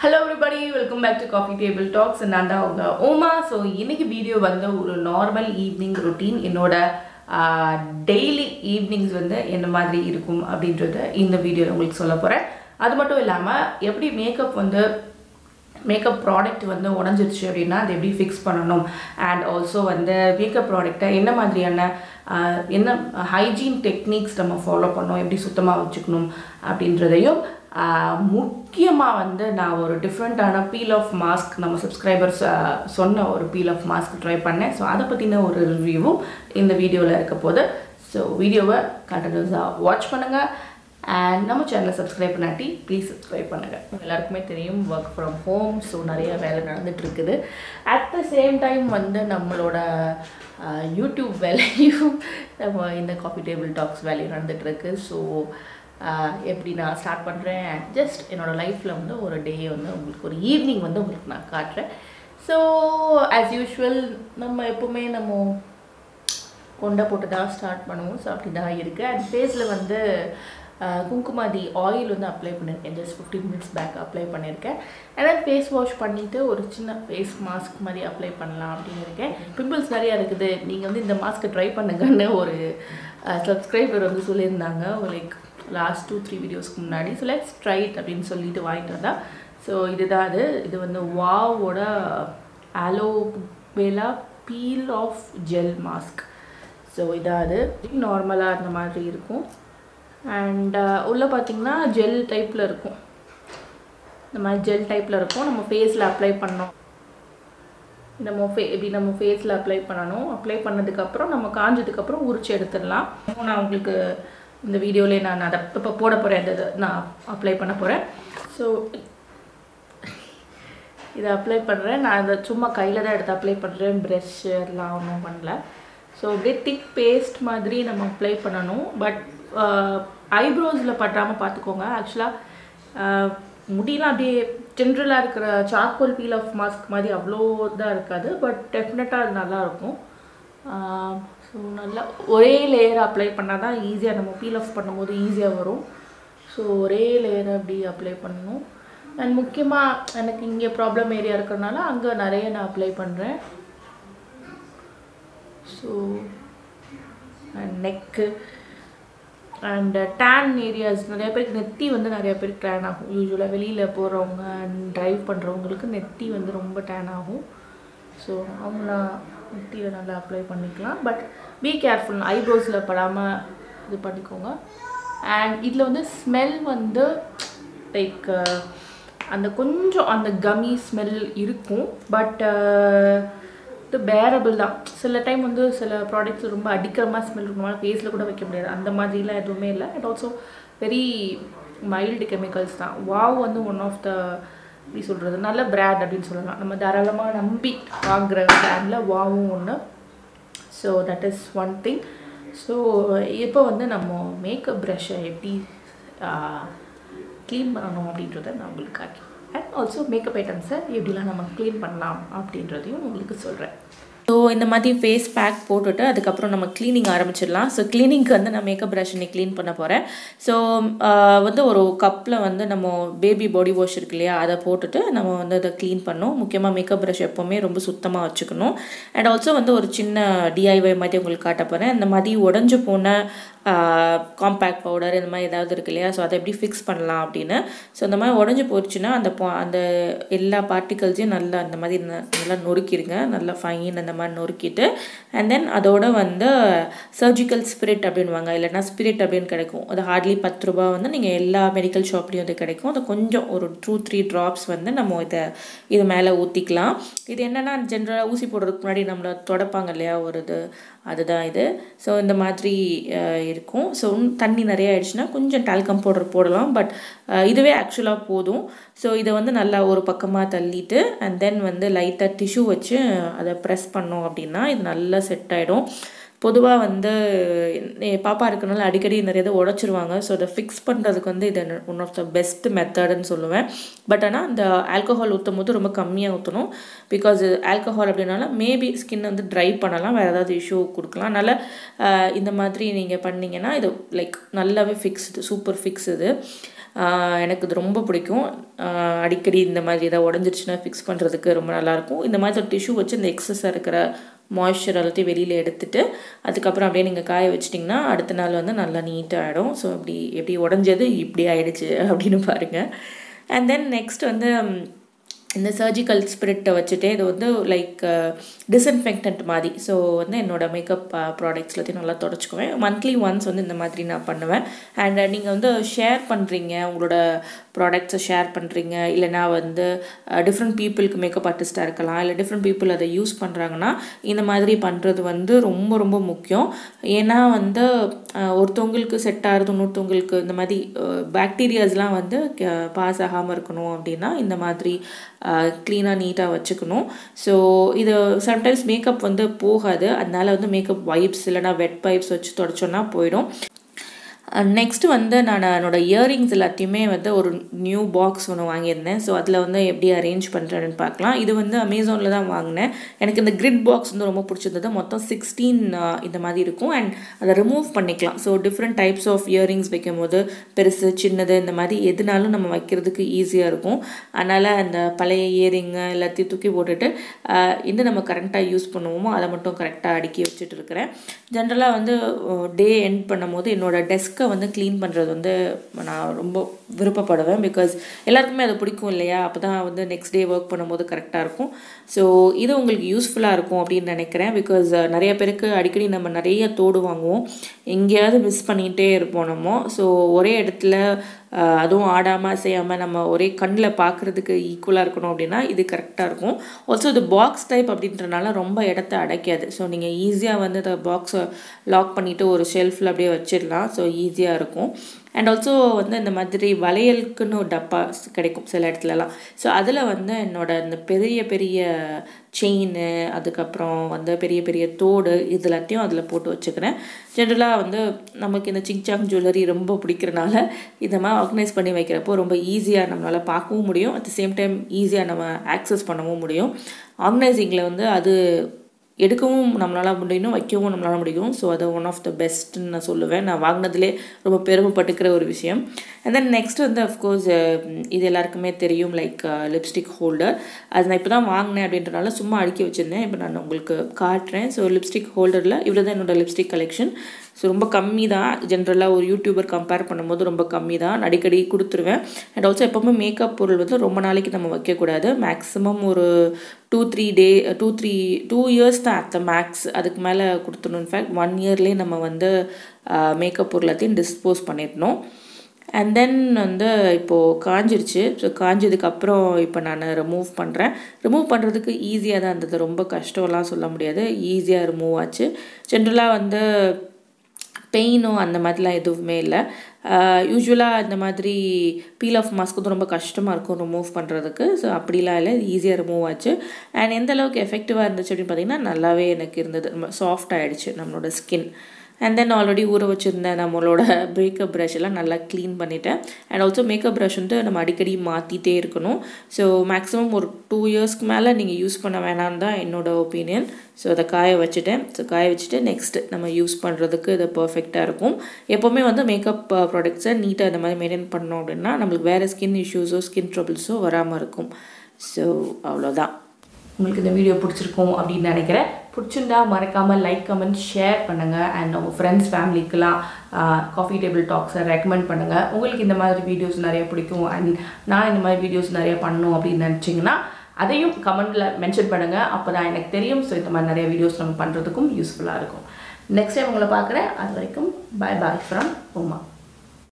Hello everybody welcome back to coffee table talks நான் தான் உங்க ஓமா ஸோ இன்னைக்கு வீடியோ வந்து ஒரு நார்மல் ஈவினிங் ரொட்டீன் என்னோட டெய்லி ஈவினிங்ஸ் வந்து என்ன மாதிரி இருக்கும் அப்படின்றத இந்த வீடியோவில் உங்களுக்கு சொல்ல போகிறேன் அது மட்டும் இல்லாமல் எப்படி மேக்கப் வந்து மேக்கப் ப்ராடக்ட் வந்து உடஞ்சிருச்சு அப்படின்னா அதை எப்படி ஃபிக்ஸ் பண்ணணும்? அண்ட் ஆல்சோ வந்து மேக்கப் ப்ராடக்டை என்ன மாதிரியான என்ன ஹைஜீன் டெக்னிக்ஸ் நம்ம ஃபாலோ பண்ணோம் எப்படி சுத்தமாக வச்சுக்கணும்? அப்படின்றதையும் முக்கியமாக வந்து நான் ஒரு டிஃப்ரெண்ட்டான பீல் ஆஃப் மாஸ்க் நம்ம சப்ஸ்கிரைபர்ஸ் சொன்ன ஒரு பீல் ஆஃப் மாஸ்க் ட்ரை பண்ணேன். ஸோ அதை பற்றின ஒரு ரிவ்யூவும் இந்த வீடியோவில் இருக்க போது ஸோ வீடியோவை கண்டினியூஸாக வாட்ச் பண்ணுங்கள் அண்ட் நம்ம சேனலை சப்ஸ்கிரைப் பண்ணாட்டி ப்ளீஸ் சப்ஸ்கிரைப் பண்ணுங்கள் எல்லாருக்குமே தெரியும் ஒர்க் ஃப்ரம் ஹோம் ஸோ நிறைய வேலை நடந்துகிட்ருக்குது அட் த சேம் டைம் வந்து நம்மளோட யூடியூப் வேலையும் நம்ம இந்த காஃபி டேபிள் டாக்ஸ் வேலையும் நடந்துகிட்ருக்கு ஸோ எப்படி நான் ஸ்டார்ட் பண்ணுறேன் ஜஸ்ட் என்னோடய லைஃப்பில் வந்து ஒரு டே வந்து உங்களுக்கு ஒரு ஈவினிங் வந்து உங்களுக்கு நான் காட்டுறேன். ஸோ ஆஸ் யூஷுவல் நம்ம எப்போவுமே நம்ம கொண்டை போட்டு தான் ஸ்டார்ட் பண்ணுவோம். ஸோ அப்படி தான் இருக்குது அண்ட் ஃபேஸில் வந்து குங்குமாதி ஆயில் வந்து அப்ளை பண்ணியிருக்கேன் just fifteen minutes pack apply பண்ணியிருக்கேன் அண்ட் ஃபேஸ் வாஷ் பண்ணிவிட்டு ஒரு சின்ன ஃபேஸ் மாஸ்க் மாதிரி அப்ளை பண்ணலாம் அப்படின்னு இருக்கேன். பிம்பிள்ஸ் நிறையா இருக்குது. நீங்கள் வந்து இந்த மாஸ்க்கை ட்ரை பண்ணுங்கன்னு ஒரு சப்ஸ்கிரைபர் வந்து சொல்லியிருந்தாங்க. லைக் லாஸ்ட் டூ த்ரீ வீடியோஸ்க்கு முன்னாடி. ஸோ லெட்ஸ் ஸ்ட்ரைட் அப்படின்னு சொல்லிட்டு வாங்கிட்டு வந்தா. ஸோ இதுதான் அது. இது வந்து வாவோட aloe vera peel off gel mask so இதான் அது. நார்மலாக அந்த மாதிரி இருக்கும். அண்ட் உள்ளே பார்த்தீங்கன்னா ஜெல் டைப்பில் இருக்கும். இந்த மாதிரி ஜெல் டைப்பில் இருக்கும். நம்ம ஃபேஸில் அப்ளை பண்ணோம் நம்ம ஃபே இப்படி நம்ம ஃபேஸில் அப்ளை பண்ணணும். அப்ளை பண்ணதுக்கப்புறம் நம்ம காஞ்சதுக்கப்புறம் உரிச்சு எடுத்துடலாம். நான் உங்களுக்கு இந்த வீடியோவிலே நான் அதை இப்போ போட போகிறேன் இந்த இதை நான் அப்ளை பண்ண போகிறேன் ஸோ இதை அப்ளை பண்ணுறேன் நான் இதை சும்மா கையில் தான் எடுத்து அப்ளை பண்ணுறேன் ப்ரெஷ் எல்லாம் ஒன்றும் பண்ணல. ஸோ அப்படியே திக் பேஸ்ட் மாதிரி நம்ம அப்ளை பண்ணணும். பட் ஐப்ரோஸில் பட்டாமல் பார்த்துக்கோங்க. ஆக்சுவலாக முடியெலாம் அப்படியே ஜென்ரலாக இருக்கிற சார்கோல் பீல் ஆஃப் மாஸ்க் மாதிரி அவ்வளோ இதாக இருக்காது. பட் டெஃபினட்டாக அது நல்லாயிருக்கும் ஸோ நல்லா ஒரே லேயர் அப்ளை பண்ணால் தான் ஈஸியாக நம்ம பீல் ஆஃப் பண்ணும்போது ஈஸியாக வரும். ஸோ ஒரே லேயர் அப்படி அப்ளை பண்ணணும். அண்ட் முக்கியமாக எனக்கு இங்கே ப்ராப்ளம் ஏரியா இருக்கிறனால அங்கே நிறைய நான் அப்ளை பண்ணுறேன் so and neck and tan areas நிறைய பேருக்கு நெத்தி வந்து நிறைய பேருக்கு டேன் ஆகும். யூஸ்வலாக வெளியில் போகிறவங்க அண்ட் ட்ரைவ் பண்ணுறவங்களுக்கு நெத்தி வந்து ரொம்ப டேன் ஆகும். ஸோ அவங்களாம் நெத்தியில் நல்லா அப்ளை பண்ணிக்கலாம். பட் பி கேர்ஃபுல் ஐப்ரோஸில் படாமல் இது பண்ணிக்கோங்க. அண்ட் இதில் வந்து ஸ்மெல் வந்து லைக் அந்த கொஞ்சம் அந்த கமி ஸ்மெல் இருக்கும். பட் இது பேரபிள் தான். சில டைம் வந்து சில ப்ராடக்ட்ஸ் ரொம்ப அடிக்கிற மாதிரி ஸ்மெல் இருக்கணும் ஃபேஸில் கூட வைக்க முடியாது. அந்த மாதிரிலாம் எதுவுமே இல்லை. And also very mild chemicals தான். வாவ் வந்து ஒன் ஆஃப் த எப்படி சொல்கிறது நல்ல பிராண்ட் அப்படின்னு சொல்லலாம். நம்ம தாராளமாக நம்பி வாங்குகிற பிராண்டில் வாவும் ஒன்று so that is one thing so இப்போ வந்து நம்ம மேக்கப் ப்ரஷ்ஷை எப்படி க்ளீன் பண்ணணும் அப்படின்றத நான் உங்களுக்கு காட்டுறேன் அண்ட் ஆல்சோ மேக்கப் ஐட்டம்ஸை எப்படிலாம் நம்ம க்ளீன் பண்ணலாம் அப்படின்றதையும் உங்களுக்கு சொல்கிறேன் ஸோ இந்த மாதிரி ஃபேஸ் பேக் போட்டுட்டு அதுக்கப்புறம் நம்ம க்ளீனிங் ஆரம்பிச்சிடலாம். ஸோ க்ளீனிங்க்கு வந்து நான் மேக்கப் ப்ரஷ் இன்னைக்கு க்ளீன் பண்ண போகிறேன் ஸோ வந்து ஒரு கப்பில் வந்து நம்ம பேபி பாடி வாஷ் இருக்கு இல்லையா? அதை போட்டுட்டு நம்ம வந்து அதை க்ளீன் பண்ணோம் முக்கியமாக மேக்கப் ப்ரஷ் எப்போவுமே ரொம்ப சுத்தமாக வச்சுக்கணும். அண்ட் ஆல்சோ வந்து ஒரு சின்ன டிஐஒய் மாதிரி உங்களுக்கு காட்ட போகிறேன் இந்த மாதிரி உடஞ்சி போன காம்பேக்ட் பவுடர் இந்த மாதிரி ஏதாவது இருக்கு இல்லையா? ஸோ அதை எப்படி ஃபிக்ஸ் பண்ணலாம் அப்படின்னு. ஸோ இந்த மாதிரி உடஞ்சி போச்சுன்னா அந்த பா- அந்த எல்லா பார்ட்டிகல்ஸையும் நல்லா அந்த மாதிரி நல்லா நொறுக்கிடுங்க நல்லா ஃபைன் அந்த மாதிரி நொறுக்கிட்டு அண்ட் தென் அதோட வந்து சர்ஜிக்கல் ஸ்பிரிட் அப்படின்வாங்க இல்லைன்னா ஸ்பிரிட் அப்படின்னு கிடைக்கும். அது ஹார்ட்லி பத்து ரூபா வந்து நீங்கள் எல்லா மெடிக்கல் ஷாப்லேயும் அது கிடைக்கும். அது கொஞ்சம் ஒரு டூ த்ரீ ட்ராப்ஸ் வந்து நம்ம இதை இது மேலே ஊற்றிக்கலாம் இது என்னென்னா ஜென்ரலாக ஊசி போடுறதுக்கு முன்னாடி நம்மளை தொடப்பாங்க இல்லையா? ஒரு இது அதுதான் இது. ஸோ இந்த மாதிரி இருக்கும். ஸோ தண்ணி நிறைய ஆயிடுச்சுன்னா கொஞ்சம் டால்கம் பவுடர் போடலாம். பட் இதுவே ஆக்சுவலாக போதும். ஸோ இதை வந்து நல்லா ஒரு பக்கமாக தள்ளிட்டு அண்ட் தென் வந்து லைட்டாக டிஷ்யூ வச்சு அதை ப்ரெஸ் பண்ணோம் அப்படின்னா இது நல்லா செட் ஆகிடும் பொதுவாக வந்து பாப்பா இருக்கனால அடிக்கடி நிறைய இதை உடச்சிருவாங்க. ஸோ அதை ஃபிக்ஸ் பண்ணுறதுக்கு வந்து இது ஒன் ஆஃப் த பெஸ்ட் மெத்தடுன்னு சொல்லுவேன். பட் ஆனால் அந்த ஆல்கஹால் ஊற்றும் போது ரொம்ப கம்மியாக ஊற்றணும் பிகாஸ் ஆல்கஹால் அப்படின்னால மேபி ஸ்கின் வந்து ட்ரை பண்ணலாம். வேறு ஏதாவது இஷ்யூ கொடுக்கலாம். அதனால் இந்த மாதிரி நீங்கள் பண்ணிங்கன்னா இது லைக் நல்லாவே ஃபிக்ஸ்டு சூப்பர் ஃபிக்ஸ் இது எனக்கு இது ரொம்ப பிடிக்கும். அடிக்கடி இந்த மாதிரி ஏதாவது உடஞ்சிருச்சுன்னா ஃபிக்ஸ் பண்ணுறதுக்கு ரொம்ப நல்லாயிருக்கும் இந்த மாதிரி ஒரு டிஷ்யூ வச்சு இந்த எக்ஸஸாக இருக்கிற மாய்ஸ்சர் எல்லாத்தையும் வெளியில் எடுத்துட்டு அதுக்கப்புறம் அப்படியே நீங்கள் காய வச்சிட்டிங்கன்னா அடுத்த நாள் வந்து நல்லா நீட்டாக ஆகிடும் ஸோ அப்படி எப்படி உடஞ்சது இப்படி ஆயிடுச்சு அப்படின்னு பாருங்கள் அண்ட் தென் நெக்ஸ்ட் வந்து இந்த சர்ஜிக்கல் ஸ்பிரிட்டை வச்சுட்டு இது வந்து லைக் டிஸ்இன்ஃபெக்டன்ட் மாதிரி. ஸோ வந்து என்னோடய மேக்கப் ப்ராடக்ட்ஸ் எல்லாத்தையும் நல்லா தொடச்சிக்குவேன். மந்த்லி ஒன்ஸ் வந்து இந்த மாதிரி நான் பண்ணுவேன். அண்ட் நீங்கள் வந்து ஷேர் பண்ணுறீங்க உங்களோட ப்ராடக்ட்ஸை ஷேர் பண்ணுறீங்க இல்லைனா வந்து டிஃப்ரெண்ட் பீப்புளுக்கு மேக்கப் ஆர்டிஸ்ட்டாக இருக்கலாம் இல்லை டிஃப்ரெண்ட் பீப்புள் அதை யூஸ் பண்ணுறாங்கன்னா இந்த மாதிரி பண்ணுறது வந்து ரொம்ப ரொம்ப முக்கியம். ஏன்னா வந்து ஒருத்தவங்களுக்கு செட் ஆகிறது இன்னொருத்தவங்களுக்கு இந்த மாதிரி பாக்டீரியாஸ்லாம் வந்து பாஸ் ஆகாமல் இருக்கணும் அப்படின்னா இந்த மாதிரி க்ளீனாக நீட்டாக வச்சுக்கணும். ஸோ இது சம்டைம்ஸ் மேக்கப் வந்து போகாது. அதனால வந்து மேக்கப் வைப்ஸ் இல்லைனா வெட் பைப்ஸ் வச்சு தொடச்சோன்னா போயிடும். Uh, நெக்ஸ்ட்டு வந்து நான் என்னோடய இயரிங்ஸ் எல்லாத்தையுமே வந்து ஒரு நியூ பாக்ஸ் ஒன்று வாங்கியிருந்தேன். ஸோ அதில் வந்து எப்படி அரேஞ்ச் பண்ணுறேன்னு பார்க்கலாம். இது வந்து அமேசானில் தான் வாங்கினேன். எனக்கு இந்த கிரிட் பாக்ஸ் வந்து ரொம்ப பிடிச்சிருந்தது. மொத்தம் சிக்ஸ்டீன் uh, இந்த மாதிரி இருக்கும். அண்ட் அதை ரிமூவ் பண்ணிக்கலாம். So different types of earrings வைக்கும் போது பெருசு சின்னது இந்த மாதிரி எதுனாலும் நம்ம வைக்கிறதுக்கு ஈஸியாக இருக்கும். அதனால் அந்த பழைய இயரிங்கு எல்லாத்தையும் தூக்கி போட்டுட்டு uh, ஆஹ், எது நம்ம கரெக்டாக யூஸ் பண்ணுவோமோ அதை மட்டும் கரெக்டாக அடுக்கி வச்சுட்டு இருக்கிறேன். ஜென்ரலாக வந்து டே எண்ட் பண்ணும்போது என்னோட டெஸ்க்கை வந்து க்ளீன் பண்ணுறது வந்து நான் ரொம்ப விருப்பப்படுவேன் பிகாஸ் எல்லாருக்குமே அது பிடிக்கும் இல்லையா? அப்போ தான் வந்து நெக்ஸ்ட் டே ஒர்க் பண்ணும்போது கரெக்டாக இருக்கும். ஸோ இது உங்களுக்கு யூஸ்ஃபுல்லாக இருக்கும் அப்படின்னு நினைக்கிறேன் பிகாஸ் நிறைய பேருக்கு அடிக்கடி நம்ம நிறைய தோடு வாங்குவோம். எங்கேயாவது மிஸ் பண்ணிகிட்டே இருப்போம் நம்ம. ஸோ ஒரே இடத்துல அதுவும் ஆடாமல் அசையாமல் நம்ம ஒரே கண்ணில் பார்க்குறதுக்கு ஈக்குவலாக இருக்கணும் அப்படின்னா இது கரெக்டாக இருக்கும். ஆல்சோ இது பாக்ஸ் டைப் அப்படின்றனால ரொம்ப இடத்த அடைக்காது. ஸோ நீங்கள் ஈஸியாக வந்து அந்த பாக்ஸை லாக் பண்ணிவிட்டு ஒரு ஷெல்ஃபில் அப்படியே வச்சிடலாம். ஸோ ஈஸியாக இருக்கும். அண்ட் ஆல்சோ வந்து இந்த மாதிரி வளையலுக்குன்னு ஒரு டப்பா கிடைக்கும் சில இடத்துலலாம். ஸோ அதில் வந்து என்னோட இந்த பெரிய பெரிய செயின் அதுக்கப்புறம் வந்து பெரிய பெரிய தோடு இது எல்லாத்தையும் அதில் போட்டு வச்சுக்கிறேன். ஜென்ரலாக வந்து நமக்கு இந்த சிங்சாங் ஜுவல்லரி ரொம்ப பிடிக்கிறனால இதை மாதிரி ஆர்கனைஸ் பண்ணி வைக்கிறப்போ ரொம்ப ஈஸியாக நம்மளால் பார்க்கவும் முடியும். அட் த சேம் டைம் ஈஸியாக நம்ம ஆக்சஸ் பண்ணவும் முடியும். ஆர்கனைசிங்கில் வந்து அது எடுக்கவும் நம்மளால் முடியும் வைக்கவும் நம்மளால் முடியும். ஸோ அது ஒன் ஆஃப் த பெஸ்ட்டுன்னு நான் சொல்லுவேன். நான் வாங்கினதுலே ரொம்ப பெருமைப்பட்டுக்கிற ஒரு விஷயம். அண்ட் தென் நெக்ஸ்ட் வந்து அஃப்கோர்ஸ் இது எல்லாருக்குமே தெரியும் லைக் லிப்ஸ்டிக் ஹோல்டர் அது நான் இப்போ தான் வாங்கினேன் அப்படின்றனால சும்மா அடுக்கி வச்சுருந்தேன். இப்போ நான் உங்களுக்கு காட்டுறேன். ஸோ லிப்ஸ்டிக் ஹோல்டரில் இவ்வளோ தான் என்னோட லிப்ஸ்டிக் கலெக்ஷன் ஸோ ரொம்ப கம்மி தான் ஜென்ரலாக ஒரு யூடியூபர் கம்பேர் பண்ணும்போது ரொம்ப கம்மி தான் அடிக்கடி கொடுத்துருவேன். அண்ட் ஆல்சோ எப்போவுமே மேக்கப் பொருள் வந்து ரொம்ப நாளைக்கு நம்ம வைக்கக்கூடாது. மேக்ஸிமம் ஒரு two three day two three two years தான் அத்த மேக்ஸ் அதுக்கு மேலே கொடுத்துடணும். இன்ஃபேக்ட் ஒன் இயர்லேயே நம்ம வந்து மேக்கப் பொருளத்தையும் டிஸ்போஸ் பண்ணிடணும். அண்ட் தென் வந்து இப்போது காஞ்சிருச்சு. ஸோ காஞ்சதுக்கப்புறம் இப்போ நான் ரிமூவ் பண்ணுறேன் ரிமூவ் பண்ணுறதுக்கு ஈஸியாக தான் இருந்தது. ரொம்ப கஷ்டம்லாம் சொல்ல முடியாது. ஈஸியாக ரிமூவ் ஆச்சு. ஜென்ரலாக வந்து பெயினோ அந்த மாதிரிலாம் எதுவுமே இல்லை. யூஸ்வலாக இந்த மாதிரி பீல் ஆஃப் மாஸ்க் வந்து ரொம்ப கஷ்டமாக இருக்கும் ரிமூவ் பண்ணுறதுக்கு ஸோ அப்படிலாம் இல்லை. ஈஸியாக ரிமூவ் ஆச்சு. அண்ட் எந்த அளவுக்கு எஃபெக்டிவாக இருந்துச்சு அப்படின்னு பார்த்தீங்கன்னா நல்லாவே எனக்கு இருந்தது. ரொம்ப சாஃப்ட் ஆகிடுச்சு நம்மளோட ஸ்கின் அண்ட் தென் ஆல்ரெடி ஊற வச்சுருந்த நம்மளோட மேக்கப் ப்ரஷ் எல்லாம் நல்லா க்ளீன் பண்ணிட்டேன். அண்ட் ஆல்சோ மேக்கப் ப்ரஷ் வந்து நம்ம அடிக்கடி மாற்றிட்டே இருக்கணும். ஸோ மேக்ஸிமம் ஒரு டூ இயர்ஸ்க்கு மேலே நீங்கள் யூஸ் பண்ண வேணாம்னு தான் என்னோட ஒப்பீனியன் ஸோ அதை காய வச்சுட்டேன். ஸோ காய வச்சுட்டு நெக்ஸ்ட் நம்ம யூஸ் பண்ணுறதுக்கு இது பர்ஃபெக்டாக இருக்கும். எப்போவுமே வந்து மேக்கப் ப்ராடக்ட்ஸை நீட்டாக இந்த மாதிரி மெயின்டைன் பண்ணோம் அப்படின்னா நம்மளுக்கு வேறு ஸ்கின் இஷ்யூஸோ ஸ்கின் ட்ரபிள்ஸோ வராமல் இருக்கும். ஸோ அவ்வளோதான் உங்களுக்கு இந்த வீடியோ பிடிச்சிருக்கும் அப்படின்னு நினைக்கிறேன். பிடிச்சிருந்தா மறக்காமல் லைக் கமெண்ட் ஷேர் பண்ணுங்கள் அண்ட் உங்கள் ஃப்ரெண்ட்ஸ் ஃபேமிலிக்கெலாம் காஃபி டேபிள் டாக்ஸை ரெக்கமெண்ட் பண்ணுங்கள் உங்களுக்கு இந்த மாதிரி வீடியோஸ் நிறைய பிடிக்கும். அண்ட் நான் இந்த மாதிரி வீடியோஸ் நிறைய பண்ணணும் அப்படின்னு நினச்சிங்கன்னா அதையும் கமெண்டில் மென்ஷன் பண்ணுங்கள் அப்போ தான் எனக்கு தெரியும். ஸோ இந்த மாதிரி நிறைய வீடியோஸ் நம்ம பண்ணுறதுக்கும் யூஸ்ஃபுல்லாக இருக்கும். நெக்ஸ்ட் டைம் உங்களை பார்க்குறேன். அது வரைக்கும் பாய் பாய் ஃப்ரம் உமா